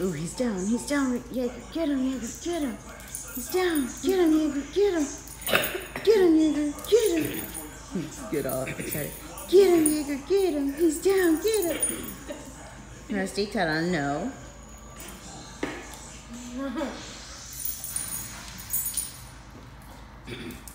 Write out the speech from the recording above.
Ooh, he's down. He's down. Yeah, get him, Jaeger, get him. He's down. Get him, Jaeger, get him. Get him, Jaeger, get him. Get all excited. Get him, Jaeger, get him. He's down, get him. Rusty, tell him no.